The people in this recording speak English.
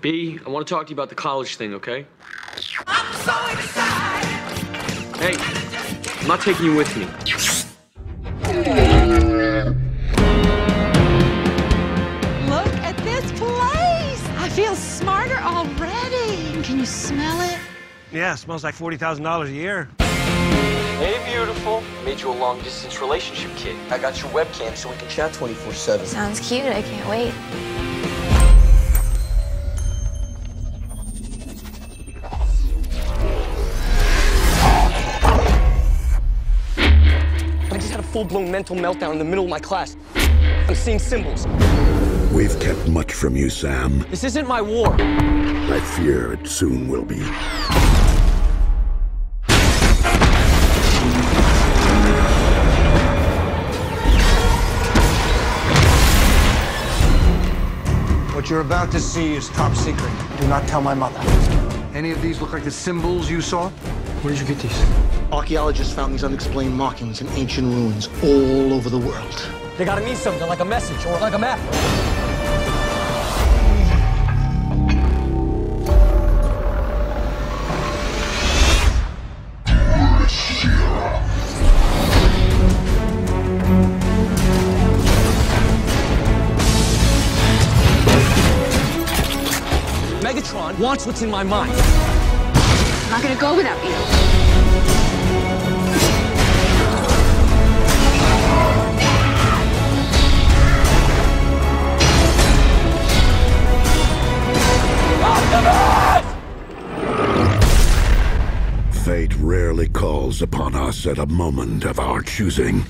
B, I want to talk to you about the college thing, okay? I'm so excited. Hey, I'm not taking you with me. Look at this place. I feel smarter already. Can you smell it? Yeah, smells like $40,000 a year. Hey, beautiful. Made you a long distance relationship kit. I got your webcam so we can chat 24 7. Sounds cute. I can't wait. I just had a full blown mental meltdown in the middle of my class. I'm seeing symbols. We've kept much from you, Sam. This isn't my war. I fear it soon will be. What you're about to see is top secret. Do not tell my mother. Any of these look like the symbols you saw? Where did you get these? Archaeologists found these unexplained markings in ancient ruins all over the world. They gotta mean something, like a message or like a map. Megatron wants what's in my mind. Not gonna go without you. Fate rarely calls upon us at a moment of our choosing.